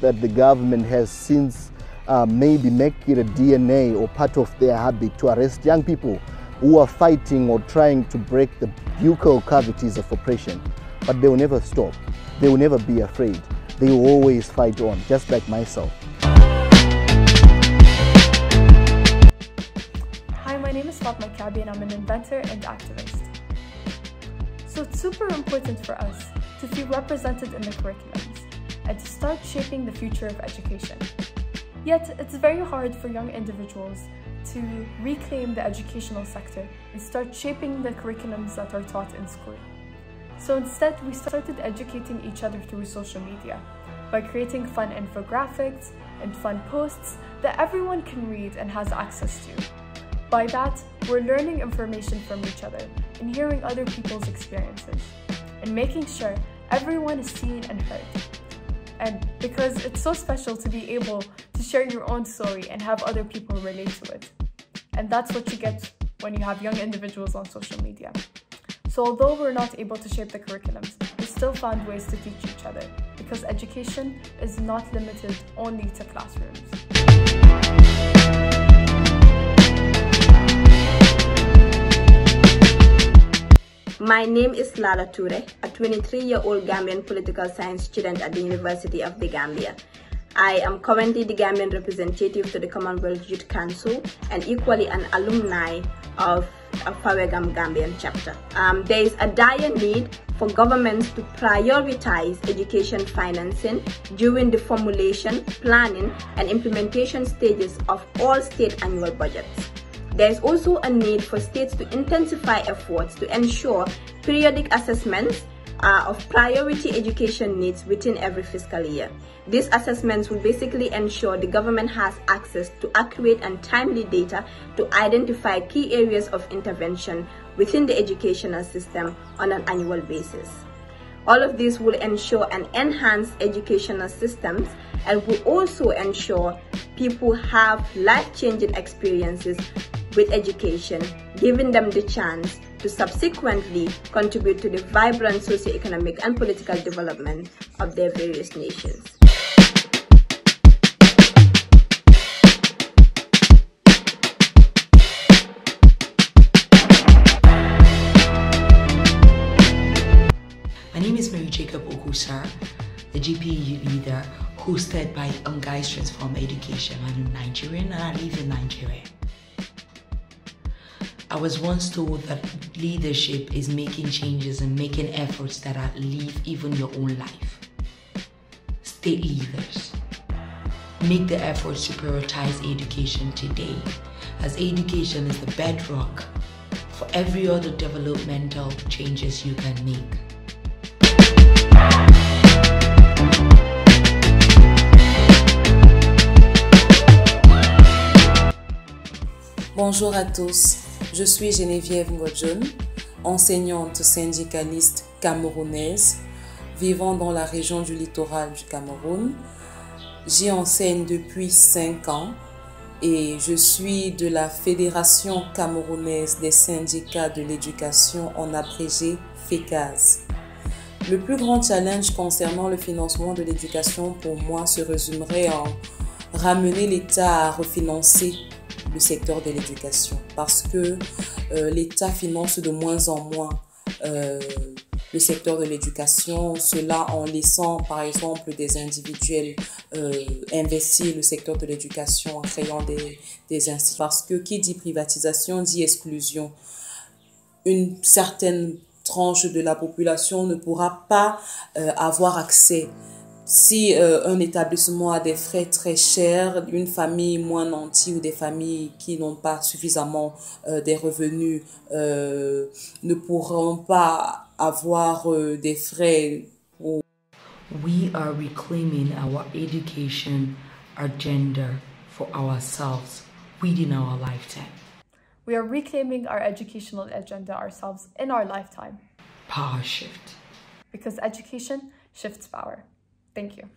that the government has since uh, maybe make it a DNA or part of their habit to arrest young people who are fighting or trying to break the buccal cavities of oppression. But they will never stop. They will never be afraid. They will always fight on, just like myself. Hi, my name is Fatma Kabi and I'm an inventor and activist. So it's super important for us to feel represented in the curriculums and to start shaping the future of education. Yet, it's very hard for young individuals to reclaim the educational sector and start shaping the curriculums that are taught in school. So instead, we started educating each other through social media by creating fun infographics and fun posts that everyone can read and has access to. By that, we're learning information from each other and hearing other people's experiences and making sure everyone is seen and heard and because it's so special to be able to share your own story and have other people relate to it. And that's what you get when you have young individuals on social media. So although we're not able to shape the curriculums, we still found ways to teach each other because education is not limited only to classrooms. My name is Lala Toure, a 23-year-old Gambian political science student at the University of the Gambia. I am currently the Gambian representative to the Commonwealth Youth Council and equally an alumni of a Fawegam Gambian chapter. Um, there is a dire need for governments to prioritize education financing during the formulation, planning, and implementation stages of all state annual budgets. There is also a need for states to intensify efforts to ensure periodic assessments uh, of priority education needs within every fiscal year. These assessments will basically ensure the government has access to accurate and timely data to identify key areas of intervention within the educational system on an annual basis. All of this will ensure an enhanced educational systems and will also ensure people have life-changing experiences with education, giving them the chance to subsequently contribute to the vibrant socio-economic and political development of their various nations. My name is Mary Jacob Okusar, the GPU leader hosted by Guys Transform Education. I'm a Nigerian and I live in Nigeria. I was once told that leadership is making changes and making efforts that outlive even your own life. State leaders, make the efforts to prioritize education today, as education is the bedrock for every other developmental changes you can make. Bonjour à tous, je suis Geneviève Ngodjon, enseignante syndicaliste camerounaise vivant dans la région du littoral du Cameroun. J'y enseigne depuis 5 ans et je suis de la Fédération camerounaise des syndicats de l'éducation en abrégé FECAS. Le plus grand challenge concernant le financement de l'éducation pour moi se résumerait en ramener l'État à refinancer le secteur de l'éducation parce que euh, l'État finance de moins en moins euh, le secteur de l'éducation, cela en laissant par exemple des individuels euh, investir le secteur de l'éducation en créant des, des. Parce que qui dit privatisation dit exclusion. Une certaine tranche de la population ne pourra pas avoir accès si euh, un établissement a des frais très chers, une famille moins nantie ou des familles qui n'ont pas suffisamment euh, des revenus euh, ne pourront pas avoir euh, des frais. Pour... We are reclaiming our education agenda for ourselves within our lifetime. We are reclaiming our educational agenda ourselves in our lifetime. Power shift. Because education shifts power. Thank you.